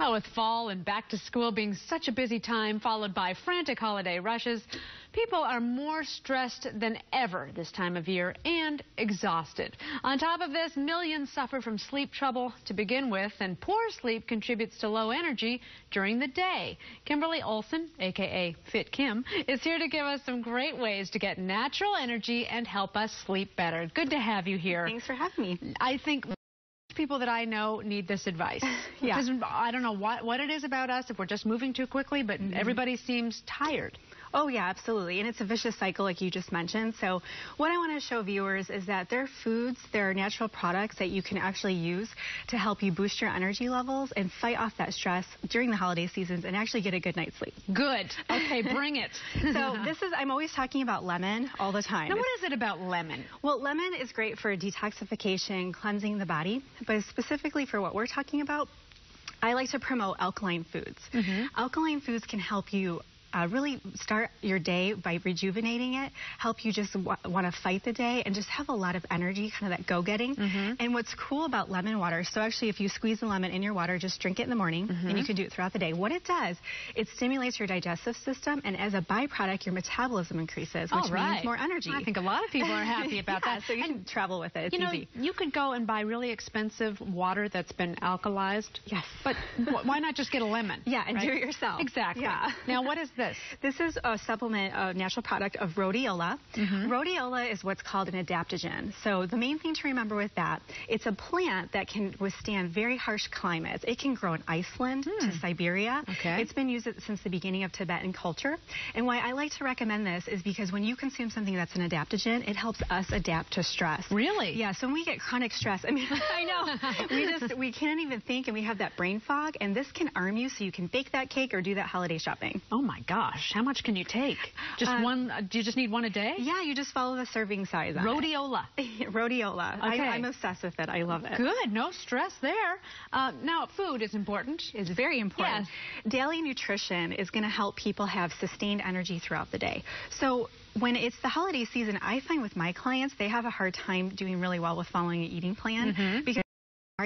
Well, with fall and back to school being such a busy time, followed by frantic holiday rushes, people are more stressed than ever this time of year and exhausted. On top of this, millions suffer from sleep trouble to begin with, and poor sleep contributes to low energy during the day. Kimberly Olson, aka Fit Kim, is here to give us some great ways to get natural energy and help us sleep better. Good to have you here. Thanks for having me. I think people that I know need this advice. yeah. Because I don't know what, what it is about us, if we're just moving too quickly, but mm -hmm. everybody seems tired. Oh, yeah, absolutely. And it's a vicious cycle, like you just mentioned. So, what I want to show viewers is that there are foods, there are natural products that you can actually use to help you boost your energy levels and fight off that stress during the holiday seasons and actually get a good night's sleep. Good. Okay, bring it. so, this is, I'm always talking about lemon all the time. Now, what is it about lemon? Well, lemon is great for detoxification, cleansing the body, but specifically for what we're talking about, I like to promote alkaline foods. Mm -hmm. Alkaline foods can help you uh, really start your day by rejuvenating it, help you just want to fight the day and just have a lot of energy, kind of that go-getting. Mm -hmm. And what's cool about lemon water, so actually if you squeeze the lemon in your water, just drink it in the morning, mm -hmm. and you mm-hmm. can do it throughout the day. What it does, it stimulates your digestive system, and as a byproduct, your metabolism increases, which right. means more energy. I think a lot of people are happy about yeah, that. So you and, can travel with it. It's you know, easy. you could go and buy really expensive water that's been alkalized. Yes. But why not just get a lemon? Yeah, and right? do it yourself. Exactly. Yeah. Now, what is this? This is a supplement, a natural product of rhodiola. Mm -hmm. Rhodiola is what's called an adaptogen. So the main thing to remember with that, it's a plant that can withstand very harsh climates. It can grow in Iceland mm. to hmm. Siberia. Okay. It's been used since the beginning of Tibetan culture. And why I like to recommend this is because when you consume something that's an adaptogen, it helps us adapt to stress. Really? Yeah. So when we get chronic stress, I mean, I know we just we can't even think, and we have that brain fog. And this can arm you so you can bake that cake or do that holiday shopping. Oh my gosh, how much can you take? Just uh, one? Uh, do you just need one a day? Yeah, you just follow the serving size. Rhodiola. Rhodiola. Okay. I, am obsessed with it. I love it. Good. No stress there. Uh, now, food is important. It's very important. Yes. Daily nutrition is going to help people have sustained energy throughout the day. So when it's the holiday season, I find with my clients, they have a hard time doing really well with following an eating plan mm -hmm. because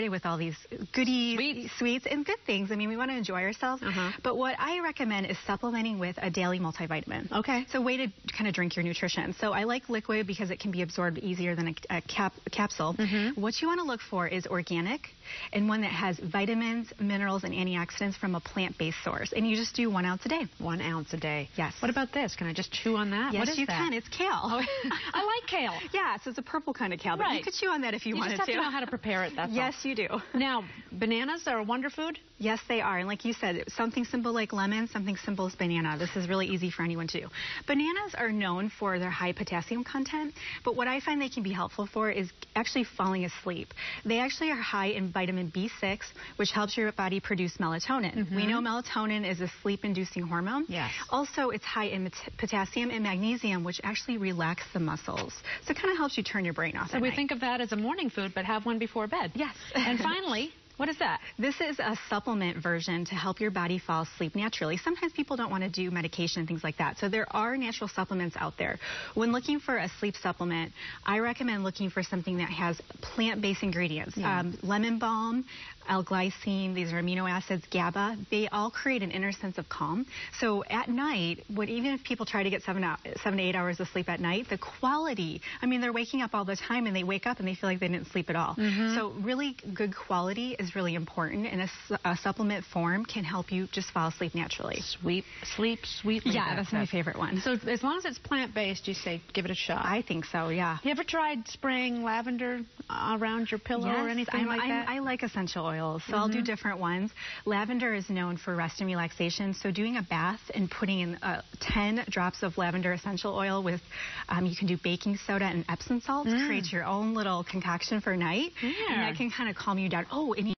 with all these goodies, sweets. sweets, and good things. I mean, we want to enjoy ourselves. Uh -huh. But what I recommend is supplementing with a daily multivitamin. Okay. So a way to kind of drink your nutrition. So I like liquid because it can be absorbed easier than a, a, cap, a capsule. Mm -hmm. What you want to look for is organic and one that has vitamins, minerals, and antioxidants from a plant-based source. And you just do one ounce a day. One ounce a day. Yes. What about this? Can I just chew on that? Yes, what is you that? can. It's kale. Oh, I like kale. Yeah, so it's a purple kind of kale, but right. you could chew on that if you, you wanted to. You just have to know how to prepare it, that's Yes, all. You do. Now, bananas are a wonder food? Yes, they are. And like you said, something simple like lemon, something simple as banana. This is really easy for anyone to do. Bananas are known for their high potassium content, but what I find they can be helpful for is actually falling asleep. They actually are high in vitamin B6, which helps your body produce melatonin. Mm -hmm. We know melatonin is a sleep-inducing hormone. Yes. Also, it's high in potassium and magnesium, which actually relax the muscles. So it kind of helps you turn your brain off. So we night. think of that as a morning food, but have one before bed. Yes. and finally, what is that? This is a supplement version to help your body fall asleep naturally. Sometimes people don't want to do medication and things like that. So there are natural supplements out there. When looking for a sleep supplement, I recommend looking for something that has plant-based ingredients. Yeah. Um, lemon balm, L-glycine, these are amino acids, GABA, they all create an inner sense of calm. So at night, what, even if people try to get seven, seven to eight hours of sleep at night, the quality, I mean, they're waking up all the time and they wake up and they feel like they didn't sleep at all. Mm -hmm. So really good quality is really important, and a, a, supplement form can help you just fall asleep naturally. Sweep, sleep sweetly. Yeah, that's my favorite one. So as long as it's plant-based, you say give it a shot. I think so, yeah. You ever tried spraying lavender around your pillow yes, or anything I'm, like I'm, that? I like essential oils, so mm -hmm. I'll do mm-hmm. different ones. Lavender is known for rest and relaxation, so doing a bath and putting in uh, 10 drops of lavender essential oil with, um, you can do baking soda and Epsom salts, mm. create your own little concoction for night, yeah. and that can kind of calm you down. Oh, and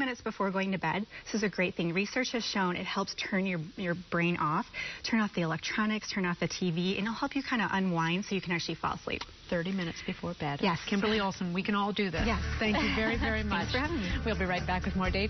minutes before going to bed. This is a great thing. Research has shown it helps turn your, your brain off, turn off the electronics, turn off the TV, and it'll help you kind of unwind so you can actually fall asleep. 30 minutes before bed. Yes. Kimberly Olson, we can all do this. Yes. Thank you very, very much. Thanks for having me. We'll be right back with more day.